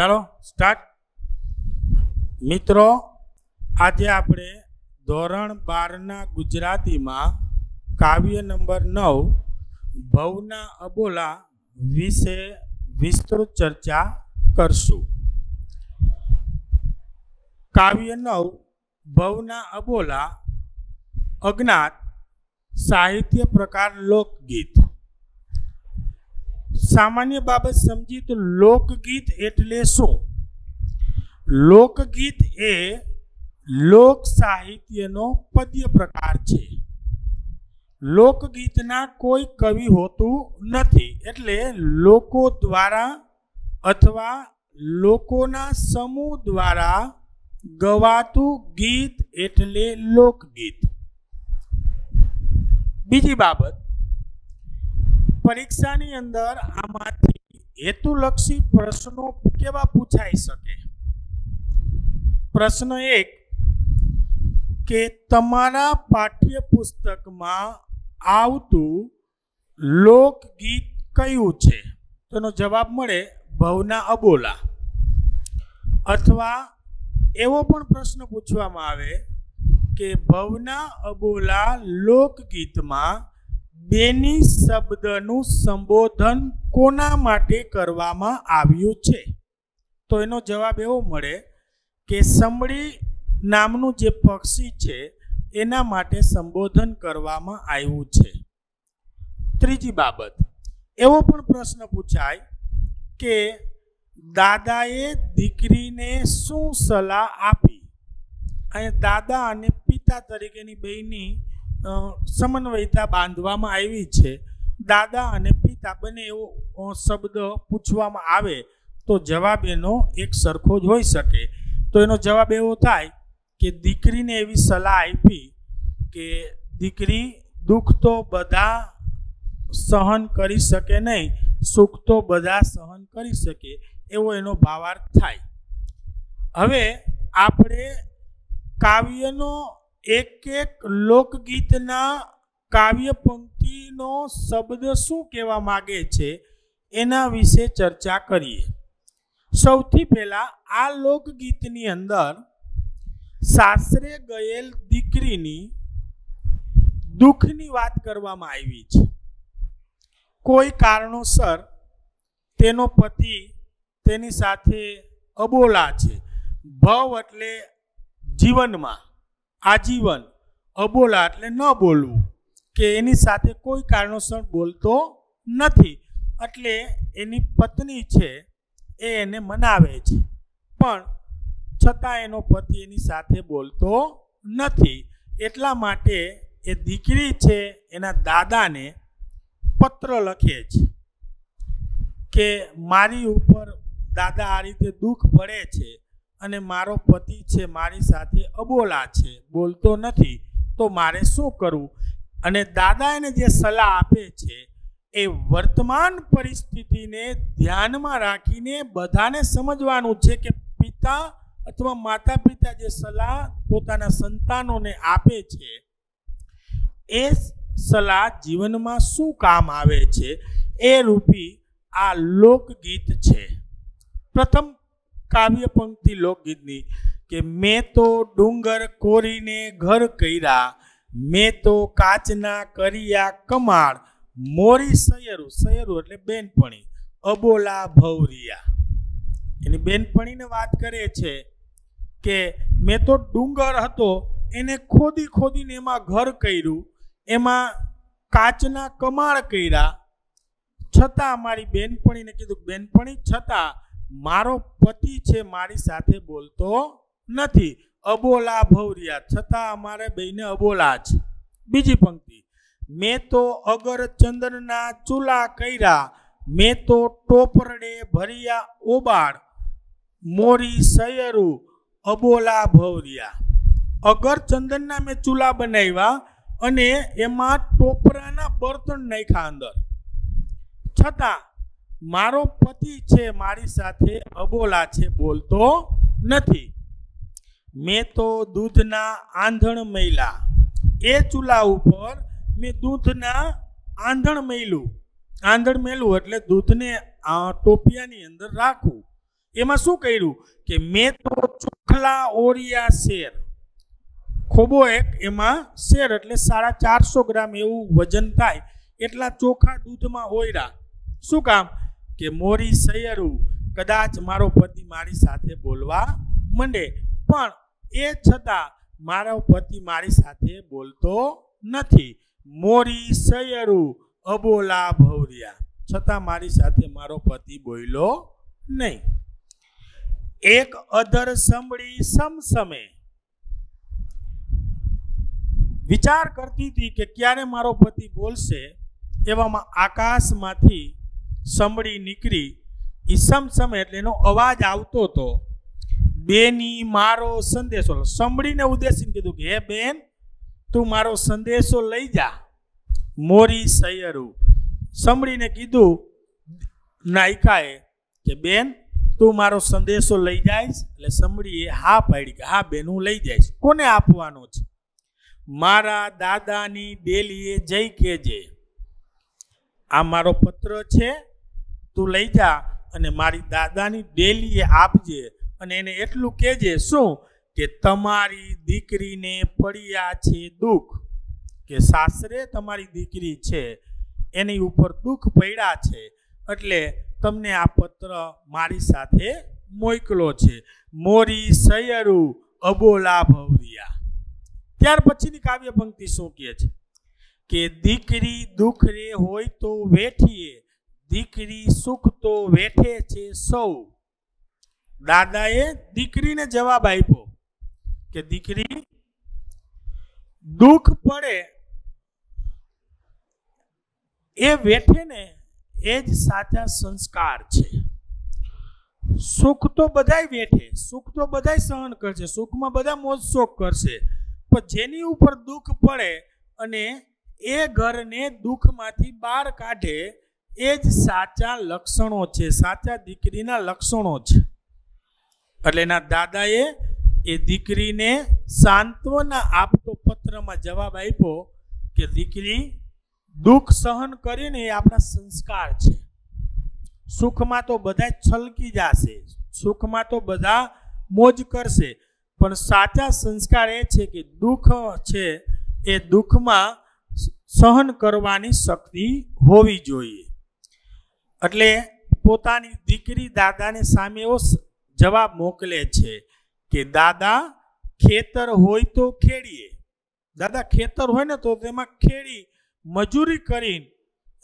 ચાલો સ્ટાર્ટ મિત્રો, આજે આપણે ધોરણ બારના ગુજરાતીમાં કાવ્ય નંબર નવ, ભવના અબોલા વિશે વિસ્તૃત ચર્ચા કરશું. કાવ્ય નવ, ભવના અબોલા અજ્ઞાત સાહિત્ય પ્રકાર લોકગીત. સામાન્ય બાબત સમજી તો લોકગીત એટલે શું? લોકગીત એ લોક સાહિત્યનો પદ્ય પ્રકાર છે. લોકગીતના કોઈ કવિ હોતું નથી એટલે લોકો દ્વારા અથવા લોકોના સમૂહ દ્વારા ગવાતું ગીત એટલે લોકગીત. બીજી બાબત પરીક્ષાની અંદર આમાંથી હેતુલક્ષી પ્રશ્નો કેવા પૂછાઈ શકે? પ્રશ્ન એક, કે તમારા પાઠ્યપુસ્તકમાં આવતું લોકગીત કયું છે? તેનો જવાબ મળે ભવના અબોલા. અથવા એવો પણ પ્રશ્ન પૂછવામાં આવે કે ભવના અબોલા લોકગીતમાં બેની શબ્દનું સંબોધન કોના માટે કરવામાં આવ્યું છે? તો એનો જવાબ એવો મળે કે સમળી નામનું જે પક્ષી છે, એના માટે સંબોધન કરવામાં આવ્યું છે. ત્રીજી બાબત, એવો પણ પ્રશ્ન પૂછાય કે, દાદાએ દીકરીને શું સલાહ આપી? અને દાદા અને પિતા તરીકેની બેની સમન્વયતા બાંધવામાં આવી છે. દાદા અને પિતા બંને એવો શબ્દ પૂછવામાં આવે તો જવાબ એનો એક સરખો જ હોઈ શકે. તો એનો જવાબ એવો થાય કે દીકરીને એવી સલાહ આપી કે દીકરી દુઃખ તો બધા સહન કરી શકે નહીં, સુખ તો બધા સહન કરી શકે એવો એનો ભાવાર્થ થાય. હવે આપણે કાવ્યનો એક એક લોકગીતના કાવ્ય પંક્તિનો શબ્દ શું કહેવા માગે છે એના વિશે ચર્ચા કરીએ. સૌથી પહેલા આ લોકગીતની અંદર સાસરે ગયેલ દીકરીની દુઃખની વાત કરવામાં આવી છે. કોઈ કારણોસર તેનો પતિ તેની સાથે અબોલા છે. ભવ એટલે જીવનમાં. આજીવન, અબોલા એટલે ન બોલવું, કે એની સાથે કોઈ કારણોસર બોલતો નથી. એટલે એની પત્ની છે, એ એને મનાવે છે. પણ છતાં એનો પતિ એની સાથે બોલતો નથી. એટલા માટે એ દીકરી છે, એના દાદાને પત્ર લખે છે, કે મારી ઉપર દાદા આ રીતે દુઃખ પડે છે. અને મારો પતિ છે, મારી સાથે અબોલા છે, બોલતો નથી, તો મારે શું કરવું? અને દાદા એને જે સલાહ આપે છે, એ વર્તમાન પરિસ્થિતિને ધ્યાનમાં રાખીને બધાને સમજવાનું છે કે પિતા અથવા માતા પિતા જે સલાહ પોતાના સંતાનોને આપે છે, એ સલાહ જીવનમાં શું કામ આવે છે, એ રૂપી આ લોકગીત છે. પ્રથમ કાવ્ય પંક્તિ લોકગીતની કે મેં તો ડુંગર કોરીને ઘર કર્યા, મેં તો કાચના કર્યા કમાળ, મોરી સયરું સયરું એટલે બેનપણી, અબોલા ભવરિયા એની બેનપણીને વાત કરે છે કે મેં તો ડુંગર હતો, એને ખોદી ખોદીને એમાં ઘર કર્યું, એમાં કાચના કમાળ કર્યા. છતાં મારી બેનપણીને કીધું, બેનપણી, છતાં મારો પતિ છે મારી સાથે બોલતો નથી. અબોલા ભવરિયા છતાં અમારે બેને અબોલા છે બીજી પંક્તિ. મેં તો અગર ચંદનના ચૂલા કર્યા, મેં તો ટોપરડે ભર્યા ઓબાળ. મોરી સયરું, અબોલા ભવરિયા અગર ચંદનના મેં ચૂલા બનાવ્યા અને એમાં ટોપરાના બર્તન નાખ્યા અંદર. છતાં મારો પતિ છે, મારી સાથે અબોલા છે બોલતો નથી. મેં તો દૂધના આંધણ મૈલા એ ચૂલા ઉપર મેં દૂધના આંધણ મેલું આંધણ મેલું એટલે દૂધને ટોપિયાની અંદર રાખવું એમાં શું કર્યું કે મેં તો ચોખલા ઓરિયા શેર. ખોબો એક એમાં શેર એટલે સાડા ચારસો ગ્રામ એવું વજન થાય. એટલા ચોખા દૂધમાં ઓયરા. શું કામ? કે મોરી સૈયરું કદાચ મારો પતિ મારી સાથે બોલવા માંડે, પણ એ છતાં મારો પતિ મારી સાથે બોલતો નથી. મોરી સૈયરું અબોલા ભવરિયા છતાં મારી સાથે મારો પતિ બોલ્યો નહીં. એક અધર સંભળી સમસમે વિચાર કરતી હતી કે ક્યારે મારો પતિ બોલશે, એવામાં આકાશમાંથી સંભળી નીકળી. ઈસમ સમસમે એટલે એનો અવાજ આવતો હતો. બેની મારો સંદેશો. સંભળીને ઉદ્દેશીને કીધું કે, હે બેન, તું મારો સંદેશો લઈ જા. મોરી સૈયરું. સંભળીને કીધું નાયકાએ કે, બેન, તું મારો સંદેશો લઈ જાઈશ. એટલે સંભળીએ હા પાડી કે, હા બેન, હું લઈ જઈશ. કોને આપવાનો છે? મારા દાદાની ડેલીએ જઈ કેજે. આ મારો પત્ર છે. તું લઈ જા અને મારી દાદાની ડેલીએ આપજે અને એને એટલું કહેજે, શું? કે તમારી દીકરીને પડ્યા છે દુઃખ. કે સાસરે તમારી દીકરી છે, એની ઉપર દુઃખ પડ્યા છે. એટલે તમને આ પત્ર મારી સાથે મોકલો છે. મોરી સયરુ અબોલા ભવરિયા ત્યાર પછીની કાવ્ય પંક્તિ શું કહે છે? કે દીકરી દુઃખ રે હોય તો વેઠીએ દીકરી સુખ તો વેઠે છે સૌ. દાદાએ દીકરીને જવાબ આપ્યો કે દીકરી, દુઃખ પડે એ વેઠે ને એ જ સાચા સંસ્કાર છે. સુખ તો બધાય વેઠે, સુખ તો બધાય સહન કરશે, સુખમાં બધા મોજ શોખ કરશે. પણ જેની ઉપર દુઃખ પડે અને એ ઘરને દુઃખમાંથી બહાર કાઢે એ જ સાચા લક્ષણો છે, સાચા દીકરીના લક્ષણો છે. એટલે એના દાદાએ એ દીકરીને સાંત્વના આપતો પત્રમાં જવાબ આપ્યો કે દીકરી, દુઃખ સહન કરીને એ આપણા સંસ્કાર છે. સુખમાં તો બધા છલકી જશે, સુખમાં તો બધા મોજ કરશે, પણ સાચા સંસ્કાર એ છે કે દુઃખ છે, એ દુઃખમાં સહન કરવાની શક્તિ હોવી જોઈએ. એટલે પોતાની દીકરી દાદાને સામે એવો જવાબ મોકલે છે કે, દાદા, ખેતર હોય તો ખેડીએ. દાદા, ખેતર હોય ને તો તેમાં ખેડી, મજૂરી કરીને,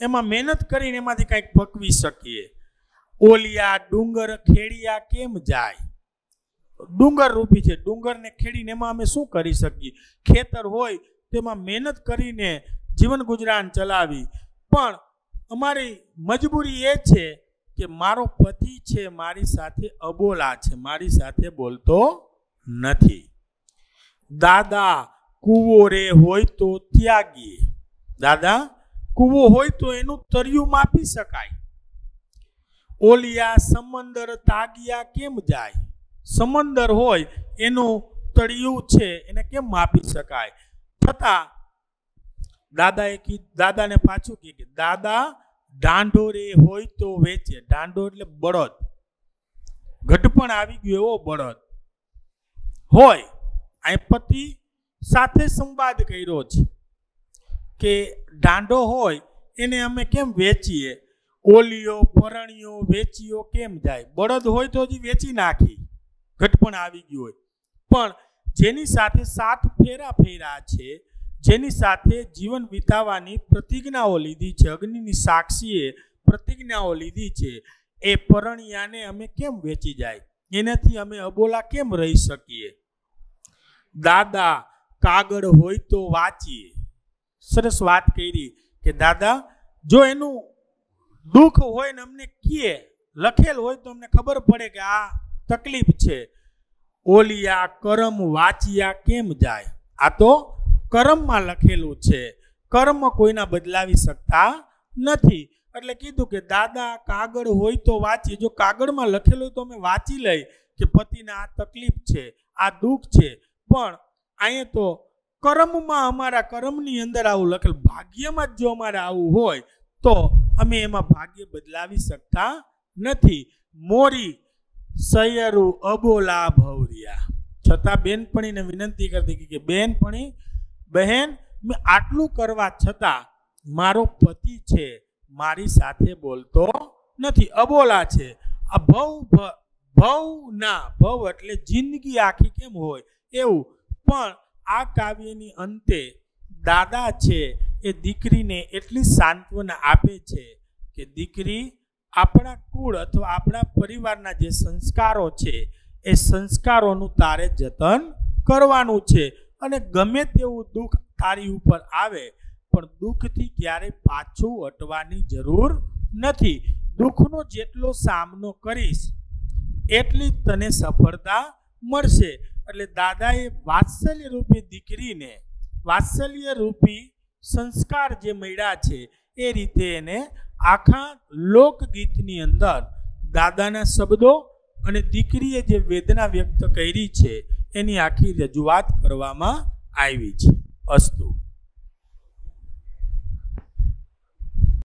એમાં મહેનત કરીને એમાંથી કંઈક પકવી શકીએ. ઓલિયા, ડુંગર, ખેડિયા કેમ જાય? ડુંગર રૂપી છે. ડુંગરને ખેડીને એમાં અમે શું કરી શકીએ? ખેતર હોય, તેમાં મહેનત કરીને જીવન ગુજરાન ચલાવી. પણ અમારી મજબૂરી એ છે કે મારો પતિ છે, મારી સાથે અબોલા છે, મારી સાથે બોલતો નથી. દાદા, કૂવો રે હોય તો ત્યાગીએ દાદા, કૂવો હોય તો એનું તર્યું માપી શકાય. ઓલિયા, સમંદર તાગિયા કેમ જાય? સમંદર હોય, એનું તળિયું છે, એને કેમ માપી શકાય? છતાં દાદાએ કી દાદાને પાછું કહે કે, દાદા, દાંડો રે હોય તો વેચે. દાંડો એટલે બળદ. ઘટપણ આવી ગયો એવો બળદ. હોય, અહીં પતિ સાથે સંવાદ કર્યો છે કે દાંડો હોય એને અમે કેમ વેચીએ? ઓલિયો પરણીયો વેચીઓ કેમ જાય? બળદ હોય તો હજી વેચી નાખી. ઘટપણ આવી ગયું હોય. પણ જેની સાથે સાત ફેરા ફેરા છે જેની સાથે જીવન વિતાવવાની પ્રતિજ્ઞાઓ લીધી છે. અગ્નિની સાક્ષીએ પ્રતિજ્ઞાઓ લીધી છે. એ પરણિયાને અમે કેમ વેચી જાય? એનાથી અમે અબોલા કેમ રહી શકીએ? દાદા, કાગળ હોય તો વાંચીએ. સરસ વાત કરી કે, દાદા, જો એનું દુઃખ હોય ને અમને કીએ, લખેલ હોય તો અમને ખબર પડે કે આ તકલીફ છે. ઓલિયા, કરમ વાંચ્યા કેમ જાય? આ તો કર્મમાં લખેલું છે. કર્મ કોઈના બદલાવી શકતા નથી. એટલે કીધું કે દાદા, કાગળ હોય તો વાંચીએ જો કાગળમાં લખેલું હોય તો અમે વાંચી લઈ કે પતિને આ તકલીફ છે, આ દુઃખ છે. પણ અહીંયા તો કર્મમાં અમારા કર્મની અંદર આવું લખેલું, ભાગ્યમાં જ જો અમારે આવું હોય તો અમે એમાં ભાગ્ય બદલાવી શકતા નથી. મોરી સૈયરુ અબોલા ભવરિયા છતાં બેનપણીને વિનંતી કરતી કે બેનપણી બહેન, મેં આટલું કરવા છતાં મારો પતિ છે, મારી સાથે બોલતો નથી, અબોલા છે. આ ભવ ભવ ના, ભવ એટલે જિંદગી આખી કેમ હોય? એવું. પણ આ કાવ્યની અંતે દાદા છે એ દીકરીને એટલી સાંત્વના આપે છે કે દીકરી આપણા કુળ અથવા આપણા પરિવારના જે સંસ્કારો છે, એ સંસ્કારોનું તારે જતન કરવાનું છે. અને ગમે તેવું દુઃખ તારી ઉપર આવે, પણ દુઃખથી ક્યારેય પાછું હટવાની જરૂર નથી. દુઃખનો જેટલો સામનો કરીશ, એટલી તને સફળતા મળશે. એટલે દાદાએ વાત્સલ્ય રૂપી દીકરીને વાત્સલ્ય રૂપી સંસ્કાર જે મળ્યા છે, એ રીતે એને આખા લોકગીતની અંદર દાદાના શબ્દો અને દીકરીએ જે વેદના વ્યક્ત કરી છે એની આખી રજૂઆત કરવામાં આવી છે. અસ્તુ.